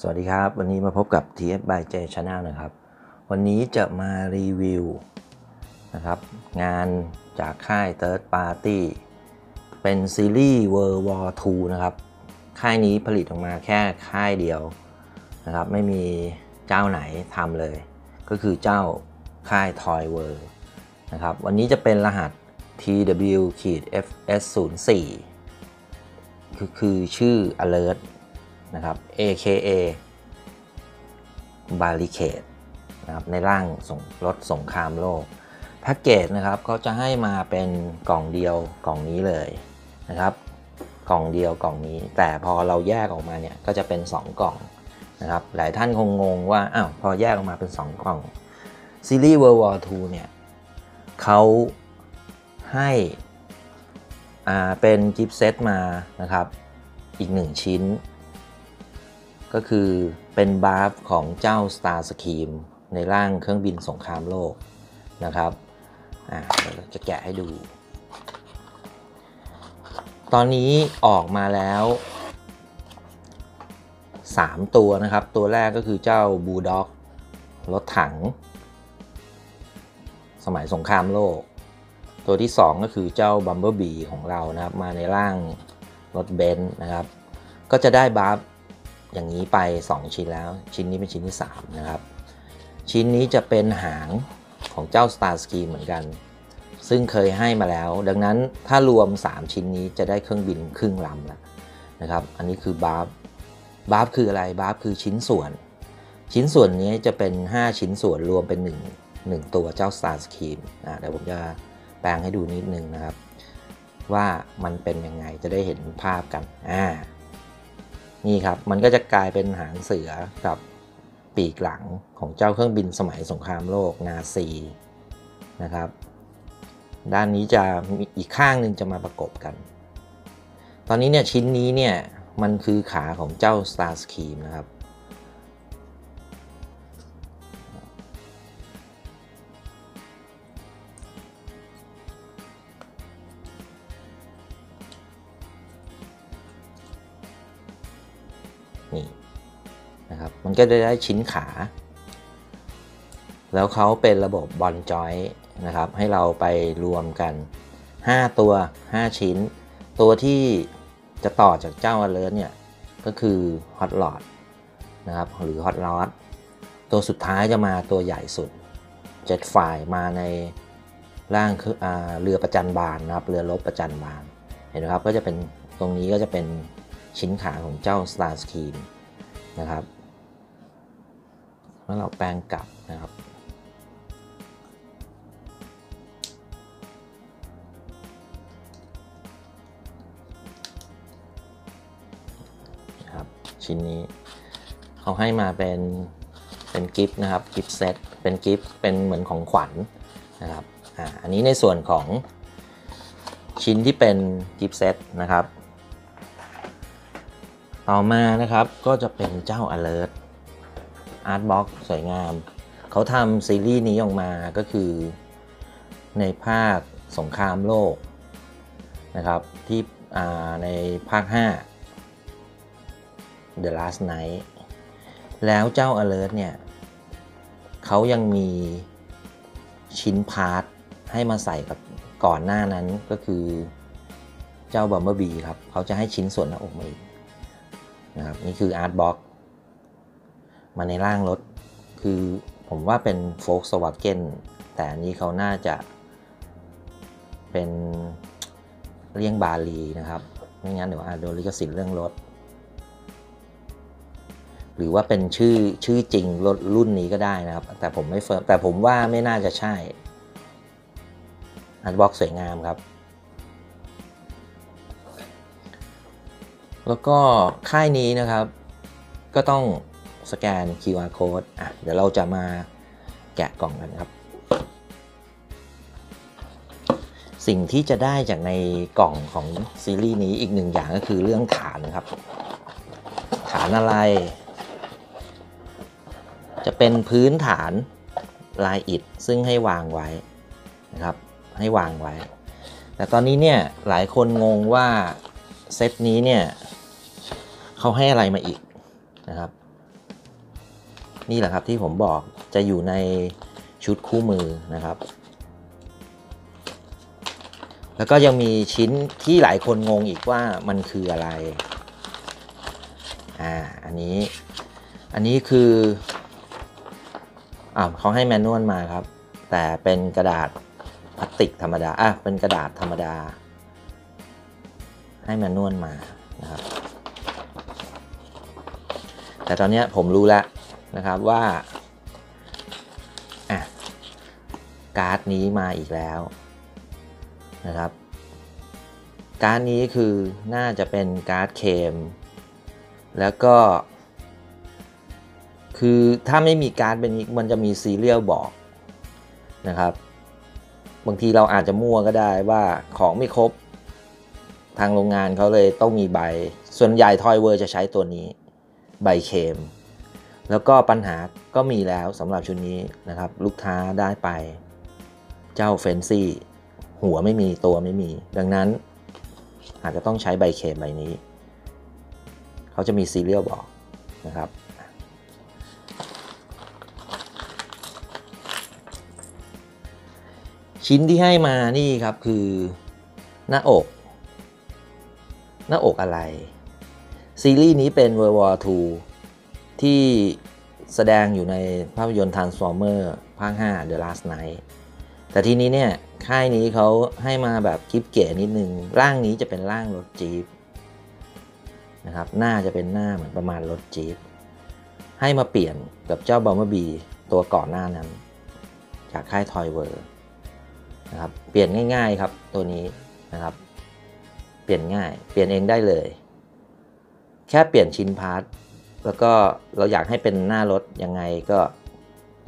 สวัสดีครับ วันนี้มาพบกับ TF by J Channel นะครับ วันนี้จะมารีวิวนะครับ งานจากค่าย Third Party เป็นซีรีส์ World War II นะครับ ค่ายนี้ผลิตออกมาแค่ค่ายเดียวนะครับ ไม่มีเจ้าไหนทำเลย ก็คือเจ้า ค่าย Toy World นะครับ วันนี้จะเป็นรหัส TW FS 0 4 คือคือชื่อ alert นะครับ AKA Barricade นะครับ ในร่างส่งรถสงครามโลก แพ็กเกจนะครับก็จะให้มาเป็นกล่องเดียวกล่องนี้เลยนะครับ กล่องเดียวกล่องนี้ แต่พอเราแยกออกมาเนี่ย ก็จะเป็น 2 กล่องนะครับ หลายท่านคงงงว่า อ้าว พอแยกออกมาเป็น 2 กล่อง ซีรีส์ World War II เนี่ยเขาให้อ่าเป็นกิฟต์เซตมานะครับ อีก1ชิ้น ก็คือเป็นบาร์ฟของเจ้า Star Scheme ในร่างเครื่องบินสงครามโลกนะครับอ่าเราจะแกะให้ดู ตอนนี้ออกมาแล้ว 3 ตัวนะครับ ตัวแรกก็คือเจ้าบูลด็อกรถถัง สมัยสงครามโลก ตัวที่ 2 ก็คือเจ้า Bumblebee ของเรานะครับ มาในร่างรถเบนซ์นะครับ ก็จะได้ part อย่างนี้ไป 2 ชิ้นแล้ว ชิ้นนี้เป็นชิ้นที่ 3 นะครับ ชิ้นนี้จะเป็นหางของเจ้า Starscream เหมือนกัน ซึ่งเคยให้มาแล้ว ดังนั้นถ้ารวม 3 ชิ้นนี้จะได้เครื่องบินครึ่งลำแล้วนะครับ อันนี้คือ part part คืออะไร part คือชิ้นส่วน ชิ้นส่วนนี้จะเป็น 5 ชิ้นส่วนรวมเป็น 1 1 ตัวเจ้า Star Scheme อ่าเดี๋ยวผมจะแปลงให้ดูนิดนึงนะครับ ว่ามันเป็นยังไงจะได้เห็นภาพกันอ่านี่ครับมันก็จะกลายเป็นหางเสือกับปีกหลังของเจ้าเครื่องบินสมัยสงครามโลกนาซีนะครับ ด้านนี้จะมีอีกข้างหนึ่งจะมาประกบกัน ตอนนี้เนี่ยชิ้นนี้เนี่ยมันคือขาของเจ้า Star Scheme นะครับ ก็จะได้ชิ้นขา แล้วเขาเป็นระบบบอลจอยนะครับ ให้เราไปรวมกัน 5 ตัว 5 ชิ้น ตัวที่จะต่อจากเจ้า alert เนี่ย ก็คือ hot rod นะครับหรือ hot rod ตัวสุดท้ายจะมาตัวใหญ่สุด jet f i มาในร่างคืออาเรือประจันบานนะครับ เรือรบประจันบาน เห็นไหมครับ ก็จะเป็นตรงนี้ก็จะเป็นชิ้นขาของเจ้า Star Scheme นะครับ แล้วเราแปลงกลับนะครับ ชิ้นนี้เขาให้มาเป็นเป็นกิฟต์นะครับกิฟต์เซตเป็นกิฟต์เป็นเหมือนของขวัญนะครับอ่าอันนี้ในส่วนของชิ้นที่เป็นกิฟต์เซตนะครับ ต่อมานะครับก็จะเป็นเจ้า alert art box สวยงาม เขาทำซีรีส์นี้ออกมาก็คือในภาคสงครามโลกนะครับที่ในภาค 5 The Last Knight แล้วเจ้า Alert เนี่ยเขายังมีชิ้น part ให้มาใส่กับก่อนหน้านั้นก็คือเจ้า Bumblebee ครับเขาจะให้ชิ้นส่วนหน้าอกมาอีกนะครับนี่คือ Art Box มาในร่างรถ คือผมว่าเป็น Volkswagen แต่อันนี้เขาน่าจะเป็นเลี่ยงบาลีนะครับ ไม่งั้นเดี๋ยวอาจโดนลิขสิทธิ์เรื่องรถ หรือว่าเป็นชื่อชื่อจริงรถรุ่นนี้ก็ได้นะครับ แต่ผมไม่ firm แต่ผมว่าไม่น่าจะใช่ Art Box สวยงามครับ แล้วก็ค่ายนี้นะครับ ก็ต้อง สแกน QR code อะเดี๋ยวเราจะมาแกะกล่องกันครับ สิ่งที่จะได้จากในกล่องของซีรีส์นี้อีกหนึ่งอย่างก็คือเรื่องฐานครับ ฐานอะไร จะเป็นพื้นฐานลายอิฐซึ่งให้วางไว้นะครับ ให้วางไว้ แต่ตอนนี้เนี่ยหลายคนงงว่าเซตนี้เนี่ยเขาให้อะไรมาอีกนะครับ นี่แหละครับที่ผมบอกจะอยู่ในชุดคู่มือนะครับ แล้วก็ยังมีชิ้นที่หลายคนงงอีกว่ามันคืออะไรอ่าอันนี้อันนี้คืออ่าเขาให้แมนนวลมาครับ แต่เป็นกระดาษพลาสติกธรรมดาอะเป็นกระดาษธรรมดา ให้แมนนวลมานะครับแต่ตอนนี้ผมรู้แล้ว นะครับว่าการ์ดนี้มาอีกแล้วนะครับ การ์ดนี้คือน่าจะเป็นการ์ดเคม แล้วก็ คือถ้าไม่มีการ์ดเป็นมันจะมี serial บอกนะครับ บางทีเราอาจจะมั่วก็ได้ว่าของไม่ครบทางโรงงานเขาเลยต้องมีใบ ส่วนใหญ่ Toy World จะใช้ตัวนี้ใบเคลม แล้วก็ปัญหาก็มีแล้วสำหรับชุดนี้นะครับ ลูกค้าได้ไป เจ้าเฟนซี่ หัวไม่มีตัวไม่มี ดังนั้นอาจจะต้องใช้ใบเคลมใบนี้ เขาจะมีซีเรียลบอกนะครับ ชิ้นที่ให้มานี่ครับคือหน้าอก หน้าอกอะไร ซีรีส์นี้เป็น World War II ที่แสดงอยู่ในภาพยนตร์ Transformer ภาค 5 The Last Night แต่ทีนี้เนี่ยค่ายนี้เขาให้มาแบบคลิปเก๋นิดนึง ร่างนี้จะเป็นร่างรถจี๊ปนะครับหน้าจะเป็นหน้าเหมือนประมาณรถจี๊ปให้มาเปลี่ยนกับเจ้า Bumblebee ตัวก่อนหน้านั้น จากค่าย Toy World นะครับเปลี่ยนง่ายๆครับตัวนี้นะครับ เปลี่ยนง่าย เปลี่ยนเองได้เลย แค่เปลี่ยนชิ้น part แล้วก็เราอยากให้เป็นหน้ารถยังไงก็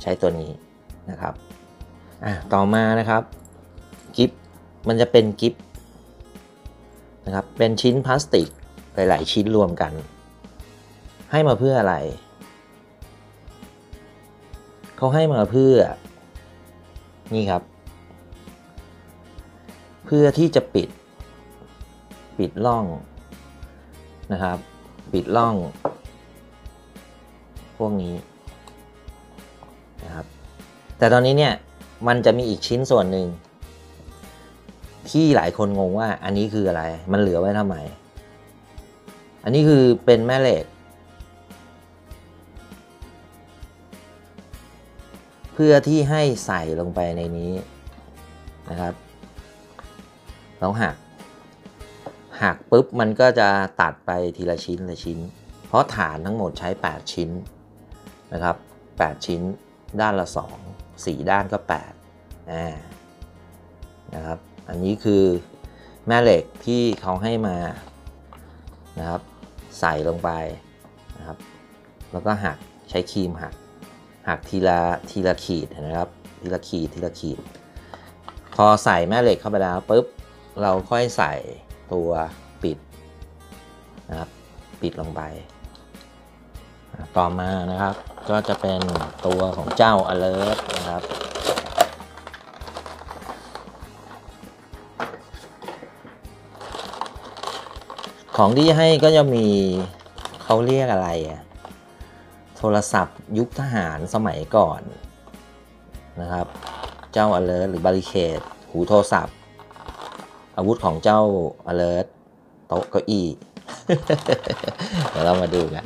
ใช้ตัวนี้นะครับอะต่อมานะครับกิฟมันจะเป็นกิฟนะครับเป็นชิ้นพลาสติกหลาย ๆ ชิ้นรวมกัน ให้มาเพื่ออะไรเขาให้มาเพื่อนี่ครับ เพื่อที่จะปิดปิดล่องนะครับ ปิดล่อง พวกนี้นะครับแต่ตอนนี้เนี่ยมันจะมีอีกชิ้นส่วนหนึ่งที่หลายคนงงว่าอันนี้คืออะไร มันเหลือไว้ทำไม อันนี้คือเป็นแม่เหล็ก เพื่อที่ให้ใส่ลงไปในนี้นะครับแล้วหัก หักปุ๊บมันก็จะตัดไปทีละชิ้นละชิ้น เพราะฐานทั้งหมดใช้ 8 ชิ้น นะครับ 8 ชิ้นด้านละ 2 4 ด้านก็8อ่านะครับ อันนี้คือแม่เหล็กที่เขาให้มานะครับใส่ลงไปนะครับ แล้วก็หักใช้ครีมหักหักทีละทีละขีดนะครับทีละขีดทีละขีด พอใส่แม่เหล็กเข้าไปแล้วปุ๊บเราค่อยใส่ตัวปิดนะครับปิดลงไป ต่อมานะครับ ก็จะเป็นตัวของเจ้า alert นะครับของที่ให้ก็จะมีเขาเรียกอะไรอะโทรศัพท์ยุคทหารสมัยก่อนนะครับ เจ้า alert หรือบาริเคดหูโทรศัพท์ อาวุธของเจ้า alert โต๊ะเก้าอี้ เดี๋ยวเรามาดูกัน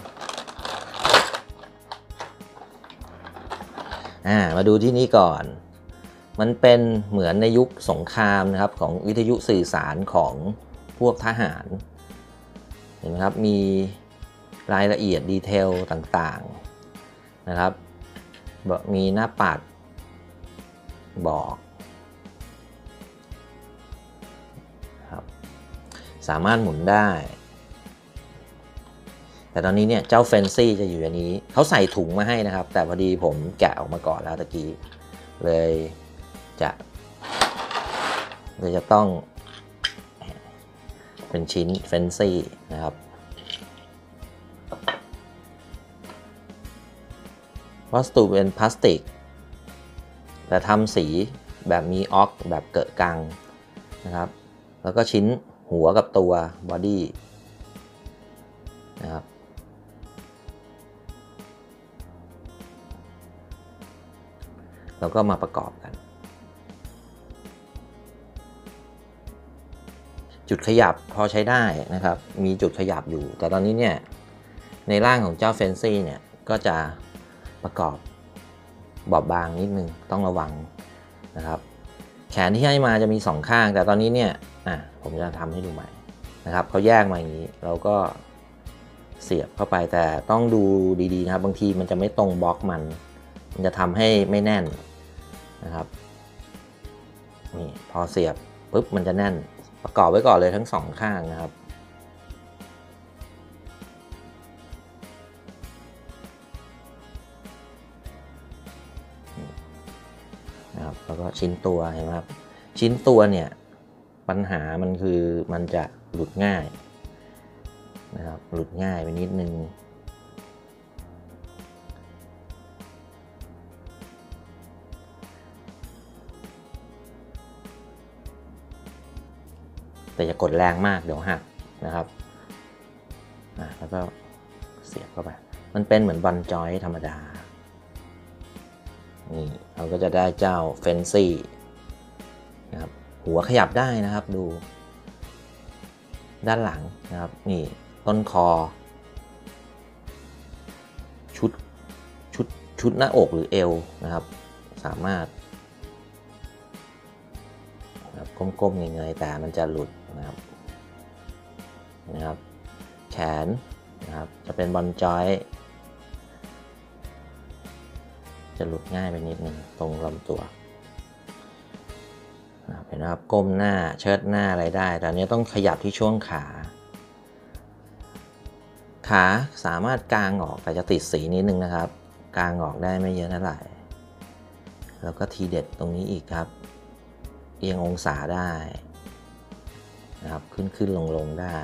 อ่ามาดูที่นี่ก่อน มันเป็นเหมือนในยุคสงครามนะครับของวิทยุสื่อสารของพวกทหาร เห็นไหมครับ มีรายละเอียดดีเทลต่างๆนะครับ มีหน้าปัดบอกครับสามารถหมุนได้ แต่ตอนนี้เนี่ยเจ้าเฟนซี่จะอยู่อันนี้เขาใส่ถุงมาให้นะครับ แต่พอดีผมแกะออกมาก่อนแล้วตะกี้ เลยจะเลยจะต้อง เป็นชิ้นเฟนซี่นะครับวัสดุเป็นพลาสติก แต่ทำสีแบบมีออกแบบเกะกังนะครับ แล้วก็ชิ้นหัวกับตัว body นะครับ แล้วก็มาประกอบกัน จุดขยับพอใช้ได้นะครับ มีจุดขยับอยู่ แต่ตอนนี้เนี่ยในร่างของเจ้าเฟนซี่เนี่ยก็จะประกอบบอบบางนิดนึงต้องระวังนะครับ แขนที่ให้มาจะมีสองข้าง แต่ตอนนี้เนี่ยอะผมจะทำให้ดูใหม่นะครับเขาแยกมาอย่างนี้เราก็เสียบเข้าไปแต่ต้องดูดีๆนะครับ บางทีมันจะไม่ตรงบล็อกมัน มันจะทำให้ไม่แน่น นะครับนี่พอเสียบปุ๊บมันจะแน่น ประกอบไว้ก่อนเลยทั้งสองข้างนะครับนะครับแล้วก็ชิ้นตัวเห็นไหมครับ ชิ้นตัวเนี่ยปัญหามันคือมันจะหลุดง่ายนะครับหลุดง่ายไปนิดนึง แต่อย่ากดแรงมากเดี๋ยวหักนะครับแล้วก็เสียบเข้าไป มันเป็นเหมือนบอลจอยธรรมดา นี่เราก็จะได้เจ้าเฟนซี่นะครับ หัวขยับได้นะครับดู ด้านหลังนะครับ นี่ต้นคอ ชุดชุดชุดหน้าอกหรือเอวนะครับ สามารถนะครับก้มๆยังไงแต่มันจะหลุด นะครับนะครับ แขนนะครับ จะเป็นบอลจอย จะหลุดง่ายไปนิดนึงตรงลำตัวเห็นนะครับก้มหน้าเชิดหน้าอะไรได้ แต่นี้ต้องขยับที่ช่วงขา ขาสามารถกางออกแต่จะติดสีนิดนึงนะครับ กางออกได้ไม่เยอะเท่าไหร่ แล้วก็ทีเด็ดตรงนี้อีกครับ เอียงองศาได้ นะครับขึ้นขึ้นลงลงได้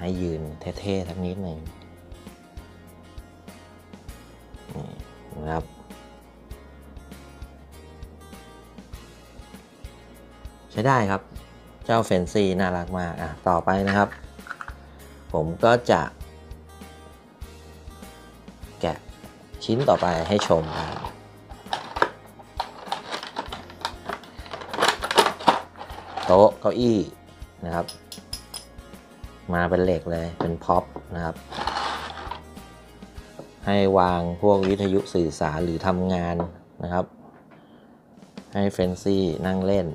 ให้ยืนเท่ๆทั้งนิดหนึ่งนะครับใช้ได้ครับเจ้าเฟนซีน่ารักมากอะต่อไปนะครับ ผมก็จะแกะชิ้นต่อไปให้ชมกัน โต๊ะเก้าอี้นะครับ มาเป็นเหล็กเลยเป็นพ็อปนะครับ ให้วางพวกวิทยุสื่อสารหรือทำงานนะครับ ให้เฟนซี่นั่งเล่น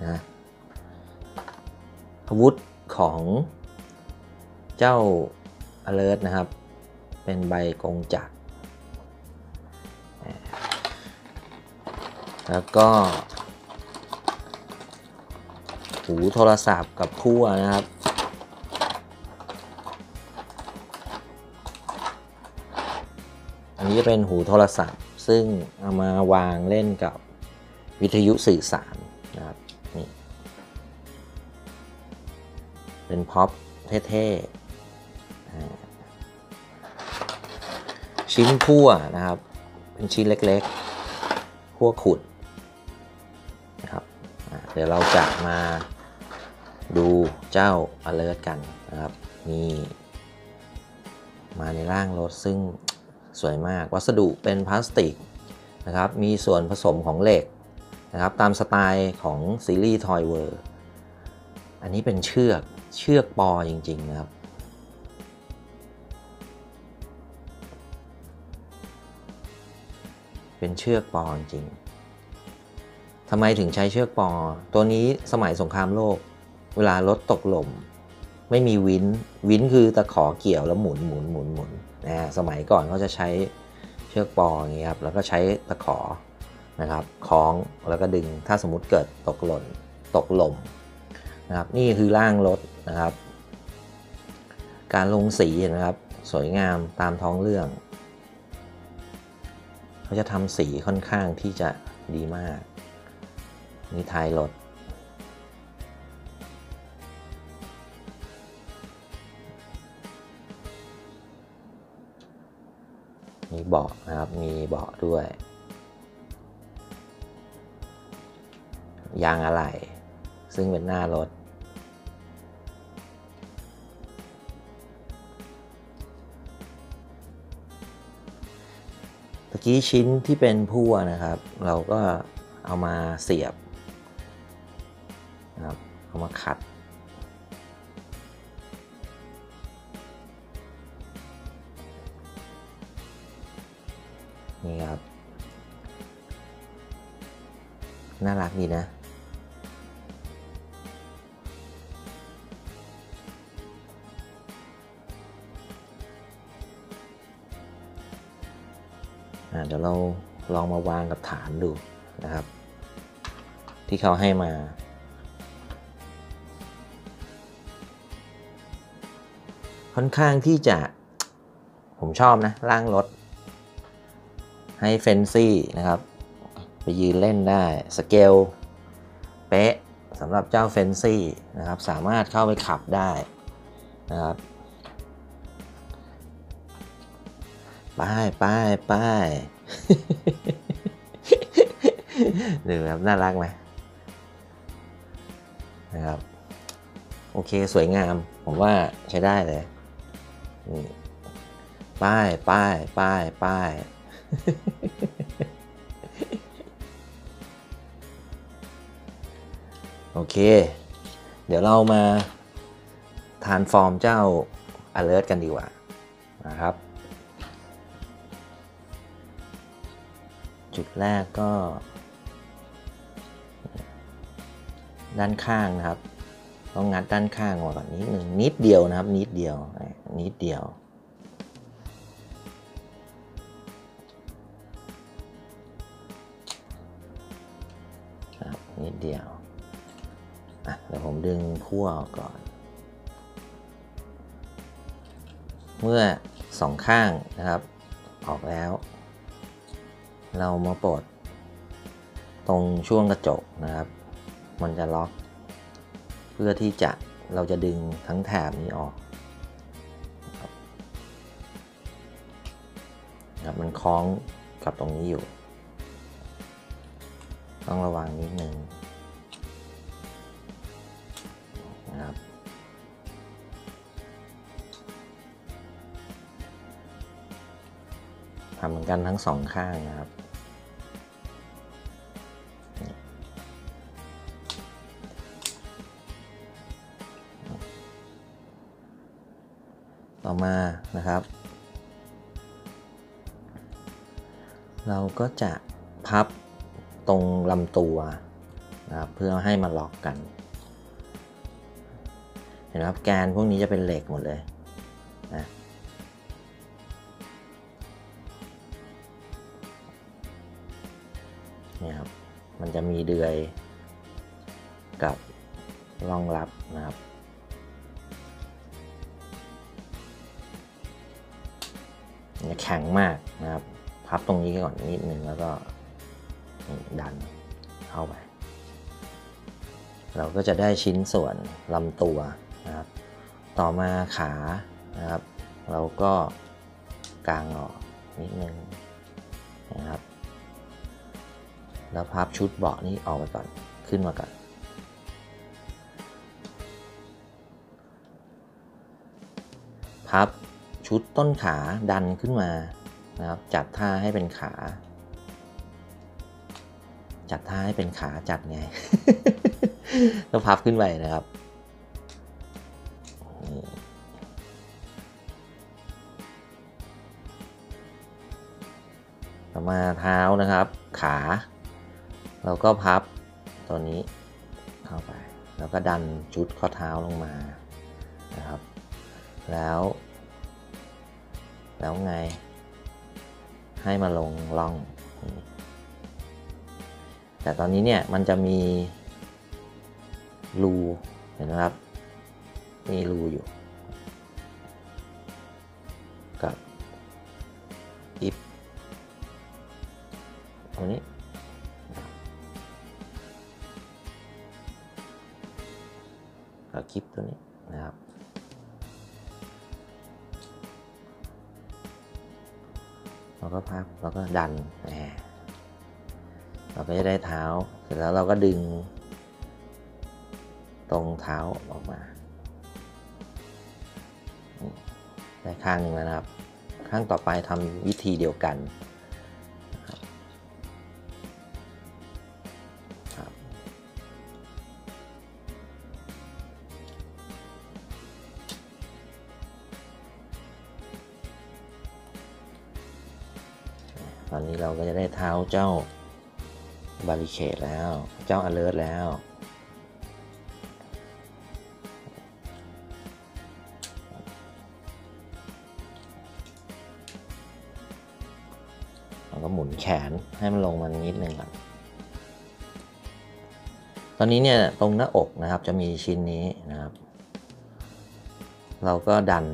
นะอาวุธของเจ้า alert นะครับ เป็นใบกงจักร แล้วก็ หูโทรศัพท์กับพั่วนะครับ อันนี้เป็นหูโทรศัพท์ ซึ่งเอามาวางเล่นกับวิทยุสื่อสารนะครับนี่เป็นพ็อปเท่ๆ ชิ้นพั่วนะครับ เป็นชิ้นเล็กๆพั่วขุด เดี๋ยวเราจะมาดูเจ้า alert กันนะครับนี่มาในร่างรถซึ่งสวยมากวัสดุเป็นพลาสติกนะครับมีส่วนผสมของเหล็กนะครับตามสไตล์ของซีรีส์ทอยเวอร์อันนี้เป็นเชือกเชือกปอจริง ๆ นะครับ เป็นเชือกปอจริง ทำไมถึงใช้เชือกปอ ตัวนี้สมัยสงครามโลก เวลารถตกหล่ม ไม่มีวินวินคือตะขอเกี่ยวแล้วหมุนหมุนหมุนหมุนนะสมัยก่อนเขาจะใช้เชือกปออย่างเงี้ยครับแล้วก็ใช้ตะขอนะครับคล้องแล้วก็ดึงถ้าสมมติเกิดตกหล่นตกหล่มนะครับนี่คือร่างรถนะครับ การลงสีเห็นไหมครับ สวยงามตามท้องเรื่องเขาจะทำสีค่อนข้างที่จะดีมาก นี่ท้ายรถมีเบาะนะครับ มีเบาะด้วย ยางอะไหล่ ซึ่งเป็นหน้ารถ ตะกี้ชิ้นที่เป็นพั่วนะครับ เราก็เอามาเสียบนะครับ เอามาขัด นี่ครับ น่ารักดีนะอ่าเดี๋ยวเราลองมาวางกับฐานดูนะครับ ที่เขาให้มา ค่อนข้างที่จะผมชอบนะร่างรถ ให้เฟนซี่นะครับ ไปยืนเล่นได้สเกลเป๊ะสำหรับเจ้าเฟนซี่นะครับ สามารถเข้าไปขับได้นะครับป้ายป้ายป้ายดูครับน่ารักไหมนะครับ โอเคสวยงาม ผมว่าใช้ได้เลย นี่ป้ายป้ายป้ายป้ายโอเค เดี๋ยวเรามาทานฟอร์มเจ้า alert กันดีกว่านะครับ จุดแรกก็ ด้านข้างนะครับ ต้องงัดด้านข้างออกก่อนนิดหนึ่งนิดเดียวนะครับ นิดเดียวนิดเดียว ครับนิดเดียวอะเดี๋ยวผมดึงพั่วออกก่อน เมื่อสองข้างนะครับ ออกแล้ว เรามาปลดตรงช่วงกระจกนะครับ มันจะล็อก เพื่อที่จะเราจะดึงทั้งแถบนี้ออกครับมันคล้องกับตรงนี้อยู่ ต้องระวังนิดนึงนะครับทำเหมือนกันทั้งสองข้างนะครับ ต่อมานะครับ เราก็จะพับตรงลำตัวนะครับเพื่อให้มาล็อกกัน เห็นไหมครับแกนพวกนี้จะเป็นเหล็กหมดเลยนะนี่ครับมันจะมีเดือยกับรองรับนะครับ แข็งมากนะครับ พับตรงนี้ก่อนนิดนึงแล้วก็ดันเข้าไป เราก็จะได้ชิ้นส่วนลำตัวนะครับ ต่อมาขานะครับ เราก็กางออกนิดนึงนะครับ แล้วพับชุดเบาะนี้ออกไปก่อนขึ้นมาก่อนพับ ชุดต้นขาดันขึ้นมานะครับจัดท่าให้เป็นขา จัดท่าให้เป็นขาจัดไงต้องพับขึ้นไปนะครับต่อมาเท้านะครับ ขาเราก็พับตัวนี้เข้าไป แล้วก็ดันชุดข้อเท้าลงมานะครับ แล้ว แล้วไง ให้มาลงล่อง แต่ตอนนี้เนี่ยมันจะมีรูเห็นไหมครับ มีรูอยู่กับอิฟตรงนี้ ดันเราก็จะได้เท้า เสร็จแล้วเราก็ดึง ตรงเท้าออกมา ได้ข้างหนึ่งแล้วนะครับ ข้างต่อไปทำวิธีเดียวกัน อนนี้เราก็จะได้เท้าเจ้าบาริเคดแล้ว เจ้าอเลิร์แล้ว เราก็หมุนแขนให้มันลงมานิดนึงก่อนตอนนี้เนี่ยตรงหน้าอกนะครับจะมีชิ้นนี้นะครับ เราก็ดัน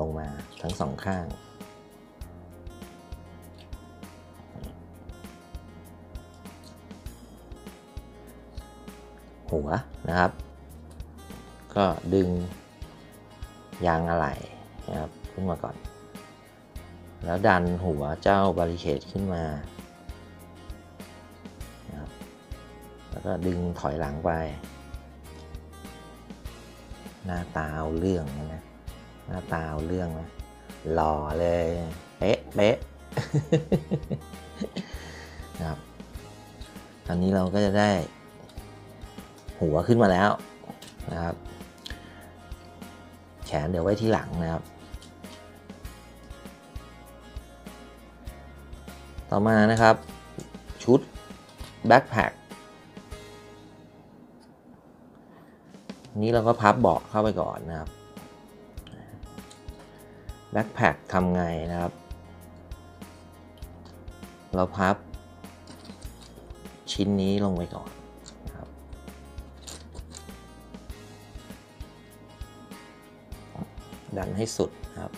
ลงมาทั้งสองข้าง นะครับ ก็ดึงยางอะไหล่นะครับขึ้นมาก่อน แล้วดันหัวเจ้าบาริเคดขึ้นมานะครับแล้วก็ดึงถอยหลังไป หน้าตาเอาเรื่องนะหน้าตาเอาเรื่องนะหล่อเลยเป๊ะเป๊ะนะครับตอนนี้เราก็จะได้ หัวขึ้นมาแล้วนะครับ แขนเดี๋ยวไว้ที่หลังนะครับ ต่อมานะครับ ชุดแบ็คแพคนี้เราก็พับเบาะเข้าไปก่อนนะครับแบ็คแพคทำไงนะครับ เราพับชิ้นนี้ลงไปก่อน ดันให้สุดนะครับ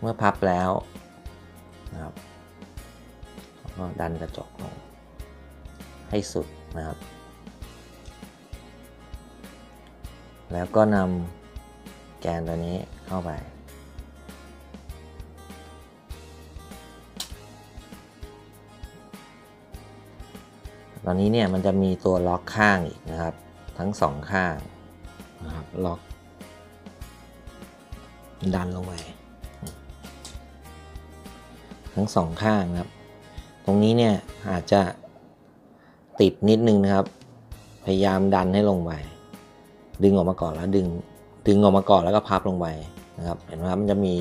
เมื่อพับแล้วนะครับก็ดันกระจกลงให้สุดนะครับ แล้วก็นำแกนตัวนี้เข้าไป ตอนนี้เนี่ยมันจะมีตัวล็อกข้างอีกนะครับ ทั้งสองข้างนะครับล็อก ดันลงไปทั้งสองข้างครับ ตรงนี้เนี่ยอาจจะติดนิดนึงนะครับ พยายามดันให้ลงไป ดึงออกมาก่อนแล้วดึง ดึงออกมาก่อนแล้วก็พับลงไปนะครับ เห็นไหมครับมันจะมี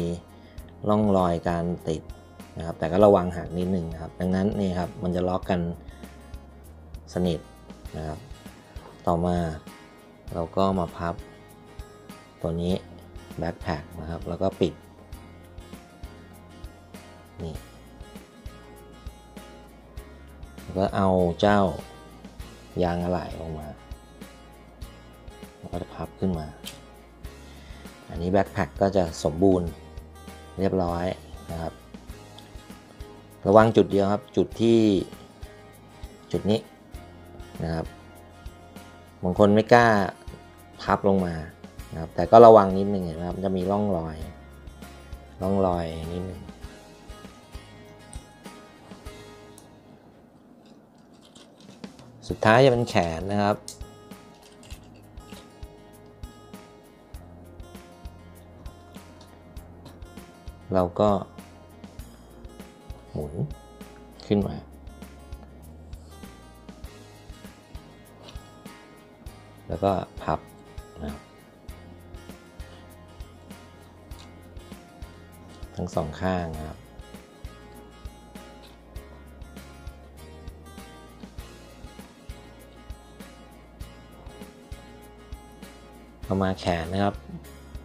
ร่องรอยการติดนะครับ แต่ก็ระวังหักนิดนึงนะครับ ดังนั้นนี่ครับมันจะล็อกกันสนิทนะครับ ต่อมาเราก็มาพับตัวนี้ แบ็คแพคนะครับ แล้วก็ปิด นี่ แล้วก็เอาเจ้ายางอะไหล่ลงมาแล้วก็จะพับขึ้นมา อันนี้แบ็คแพคก็จะสมบูรณ์เรียบร้อยนะครับ ระวังจุดเดียวครับ จุดที่จุดนี้นะครับ บางคนไม่กล้าพับลงมา นะครับ แต่ก็ระวังนิดนึงนไหมครับ จะมีร่องรอย ร่องรอยนิดนึงสุดท้ายจะเป็นแขนนะครับ เราก็หมุนขึ้นมาแล้วก็พับ ทั้งสองข้างครับเอามาแขนนะครับ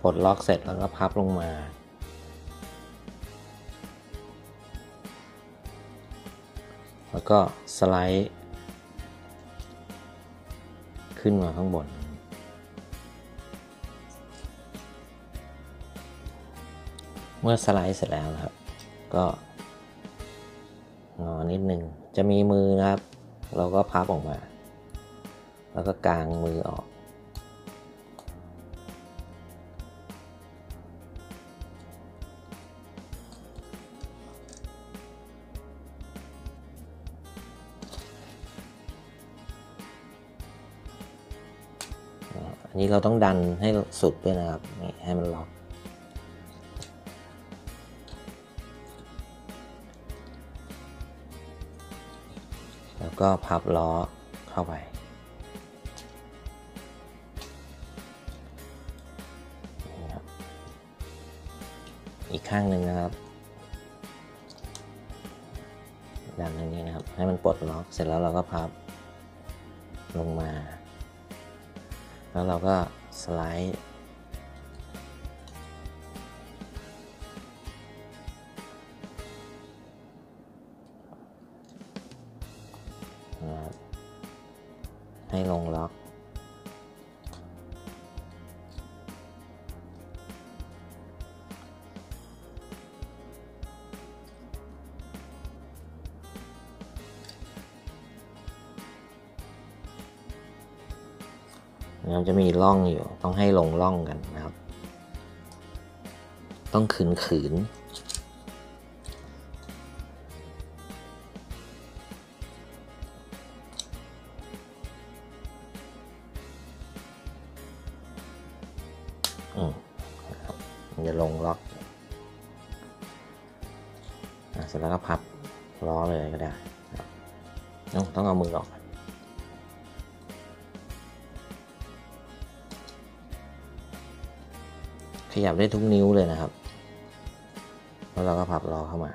ปลดล็อกเสร็จแล้วก็พับลงมา แล้วก็สไลด์ ขึ้นมาข้างบน เมื่อสไลด์เสร็จแล้วครับ ก็งอนิดหนึ่งจะมีมือนะครับ เราก็พับออกมา แล้วก็กางมือออกอันนี้เราต้องดันให้สุดด้วยนะครับ ให้มันล็อก แล้วก็พับล้อเข้าไป อีกข้างหนึ่งนะครับ ดันทางนี้นะครับ ให้มันปลดล็อกเสร็จแล้วเราก็พับลงมา แล้วเราก็สไลด์ ให้ลงล็อก มันจะมีร่องอยู่ ต้องให้ลงร่องกันนะครับ ต้องขืนขืน บได้ทุกนิ้วเลยนะครับ แล้วเราก็พับล้อเข้ามา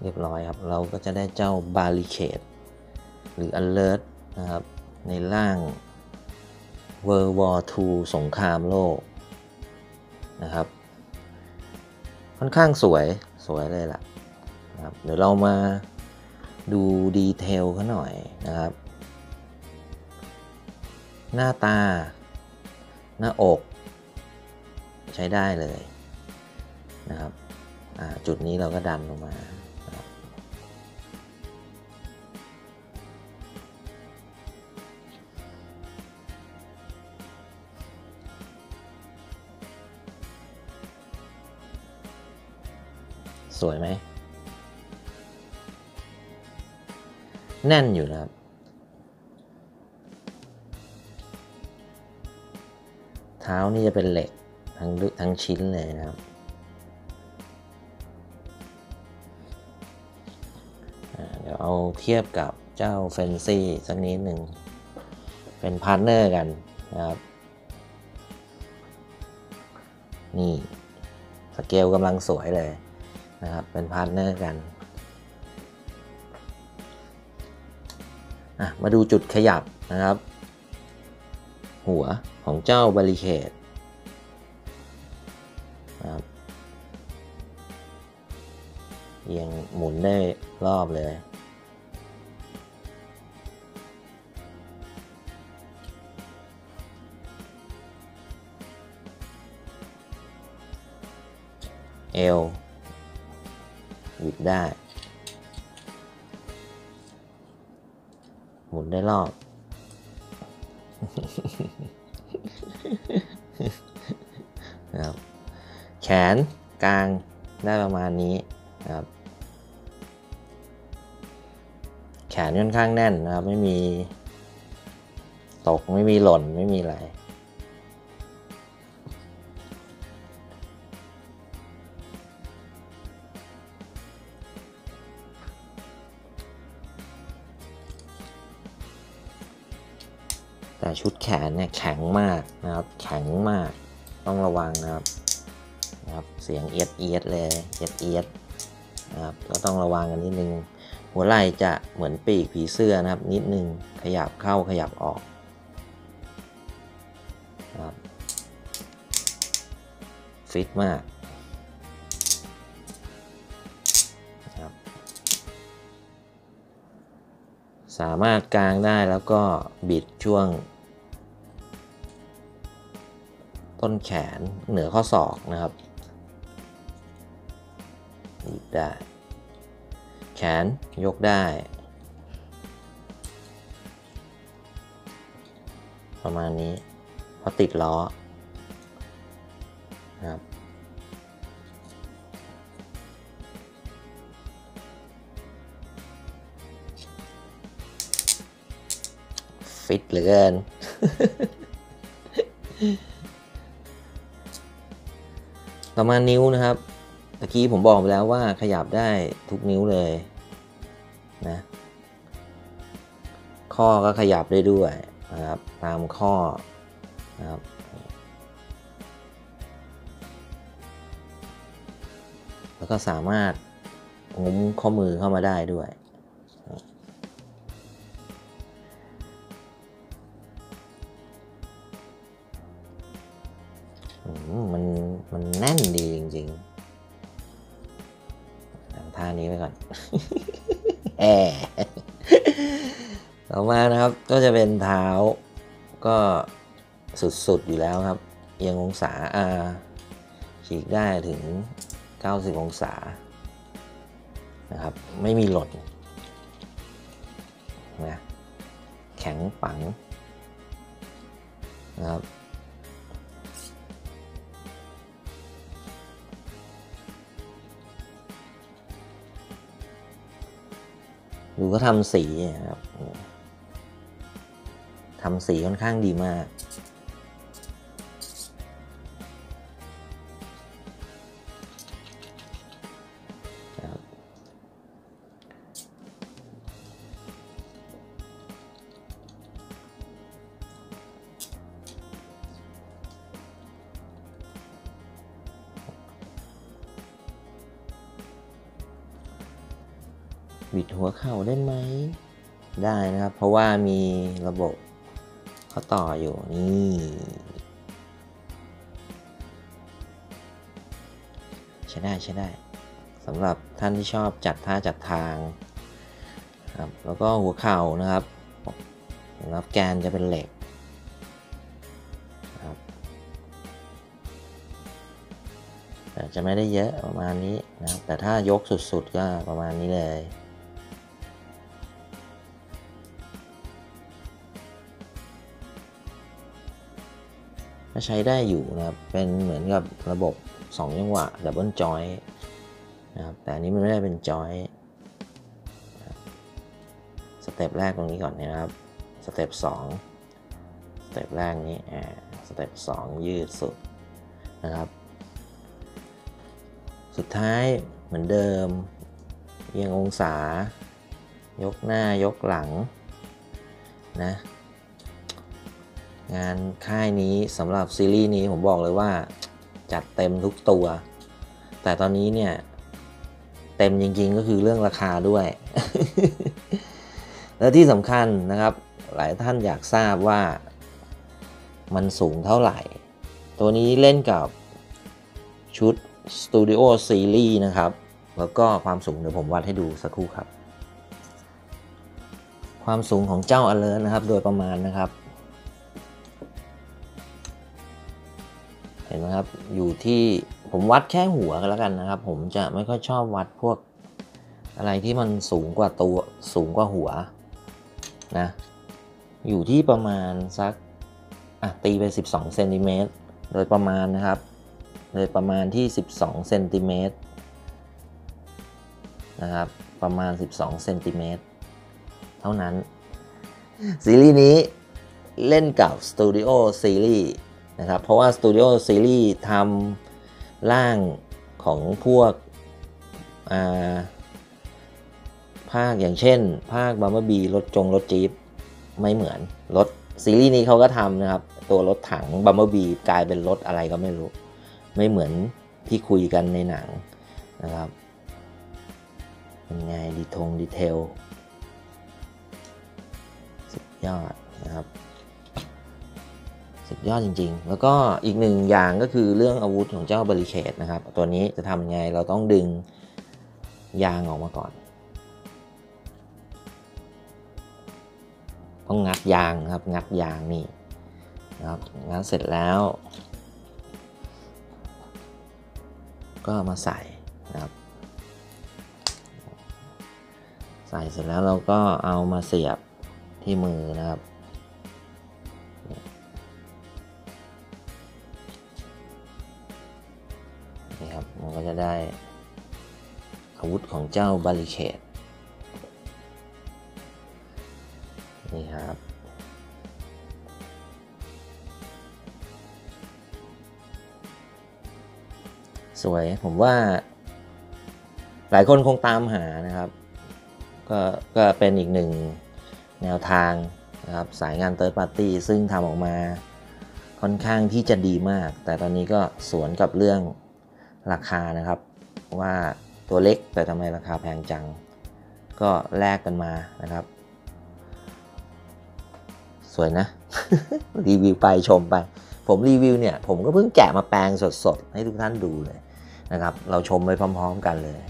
เรียบร้อยครับ เราก็จะได้เจ้าบาริเคดหรือ alert นะครับ ในร่าง World War II สงครามโลกนะครับ ค่อนข้างสวยสวยเลยล่ะ นะครับเดี๋ยวเรามาดูดีเทลเขาหน่อยนะครับ หน้าตา หน้าอกใช้ได้เลยนะครับจุดนี้เราก็ดันลงมาสวยไหม แน่นอยู่นะครับ เท้านี่จะเป็นเหล็กทั้งทั้งชิ้นเลยนะครับเดี๋ยวเอาเทียบกับเจ้าเฟนซี่สักนิดหนึ่ง เป็น partner กันนะครับ นี่ สเกลกำลังสวยเลยนะครับ เป็น partner กัน มาดูจุดขยับนะครับ หัวของเจ้าบริเคดนะครับเอียงหมุนได้รอบเลยเอวบิดได้ มุนได้รอบ นะครับ แขนกลางได้ประมาณนี้นะครับ แขนค่อนข้างแน่นนะครับ ไม่มี ตกไม่มีหล่นไม่มีอะไร แต่ชุดแขนเนี่ยแข็งมากนะครับแข็งมากต้องระวังนะครับนะครับเสียงเอียดเอียดเลยเอียดเอียดนะครับก็ต้องระวังกันนิดนึงหัวไหล่จะเหมือนปีกผีเสื้อนะครับ นิดนึงขยับเข้าขยับออกนะครับฟิตมากนะครับสามารถกางได้แล้วก็บิดช่วง ต้นแขนเหนือข้อศอกนะครับหยิบได้ แขนยกได้ ประมาณนี้พอติดล้อนะครับฟิตเหลือเกิน ต่อมานิ้วนะครับตะกี้ผมบอกไปแล้วว่าขยับได้ทุกนิ้วเลยนะข้อก็ขยับได้ด้วยนะครับตามข้อนะครับแล้วก็สามารถงุ้มข้อมือเข้ามาได้ด้วย มันแน่นดีจริงๆทำท่านี้ไว้ก่อนแอบต่อมานะครับก็จะเป็นเท้าก็สุดๆอยู่แล้วครับ เอียงองศาอ่าฉีกได้ถึง 90 องศานะครับ ไม่มีหล่นนะแข็งปังนะครับ ดูก็ทำสีนะครับทำสีค่อนข้างดีมาก บิดหัวเข่าได้ไหม ได้นะครับ เพราะว่ามีระบบเขาต่ออยู่นี่ใช้ได้ใช้ได้สำหรับท่านที่ชอบจัดท่าจัดทางครับแล้วก็หัวเข่านะครับรับแกนจะเป็นเหล็กครับแต่จะไม่ได้เยอะประมาณนี้นะครับแต่ถ้ายกสุดๆก็ประมาณนี้เลย ก็ใช้ได้อยู่นะครับ เป็นเหมือนกับระบบ2จังหวะ double joint นะครับแต่อันนี้มันไม่ได้เป็น joint step แรกตรงนี้ก่อนนะครับ step 2 step แรกนี้อ่าสเต็ป2ยืดสุดนะครับ สุดท้ายเหมือนเดิมเอียงองศา ยกหน้ายกหลังนะ งานค่ายนี้สำหรับซีรีส์นี้ผมบอกเลยว่าจัดเต็มทุกตัว แต่ตอนนี้เนี่ย เต็มจริงๆก็คือเรื่องราคาด้วย และที่สำคัญนะครับ หลายท่านอยากทราบว่ามันสูงเท่าไหร่ ตัวนี้เล่นกับชุด Studio Series นะครับ แล้วก็ความสูงเดี๋ยวผมวัดให้ดูสักครู่ครับ ความสูงของเจ้า Alert นะครับ โดยประมาณนะครับ ห็นไหมครับอยู่ที่ผมวัดแค่หัวกันแล้วกันนะครับ ผมจะไม่ค่อยชอบวัดพวกอะไรที่มันสูงกว่าตัวสูงกว่าหัวนะอยู่ที่ประมาณสักอะตีไป 12เซนติเมตรโดยประมาณนะครับ โดยประมาณที่ 12เซนติเมตรนะครับประมาณ 12เซนติเมตรเท่านั้น ซีรีส์นี้เล่นกับ Studio Series นะครับ เพราะว่า Studio Series ทำร่างของพวกภาคอย่างเช่น ภาคบัมเบอร์บีรถจงรถจี๊ปไม่เหมือนรถซีรีส์นี้เขาก็ทำนะครับ ตัวรถถังบัมเบอร์บีกลายเป็นรถอะไรก็ไม่รู้ ไม่เหมือนที่คุยกันในหนังนะครับเป็นไงดีทงดีเทลสุดยอดนะครับ สุดยอดจริง ๆ แล้วก็อีกหนึ่งอย่างก็คือเรื่องอาวุธของเจ้าบริเคดนะครับ ตัวนี้จะทำยังไงเราต้องดึงยางออกมาก่อน ต้องงัดยางครับ งัดยางนี่นะครับงัดเสร็จแล้ว ก็มาใส่นะครับ ใส่เสร็จแล้วเราก็เอามาเสียบที่มือนะครับ ได้ อาวุธของเจ้าบาริเคดนี่ครับ สวยผมว่า หลายคนคงตามหานะครับ ก็ก็เป็นอีกหนึ่งแนวทางนะครับสายงานเติร์ดปาร์ตี้ซึ่งทำออกมาค่อนข้างที่จะดีมาก แต่ตอนนี้ก็สวนกับเรื่อง ราคานะครับ ว่าตัวเล็กแต่ทำไมราคาแพงจัง ก็แลกกันมานะครับ สวยนะ รีวิวไปชมไป ผมรีวิวเนี่ย ผมก็เพิ่งแกะมาแปลงสดๆ ให้ทุกท่านดูเลยนะครับ เราชมไปพร้อม ๆ กันเลย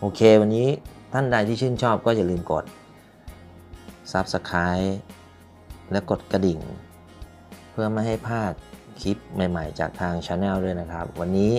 โอเค วันนี้ท่านใดที่ชื่นชอบก็อย่าลืมกด Subscribe และกดกระดิ่ง เพื่อไม่ให้พลาดคลิปใหม่ ๆ จากทางช anel ด้วยนะครับ วันนี้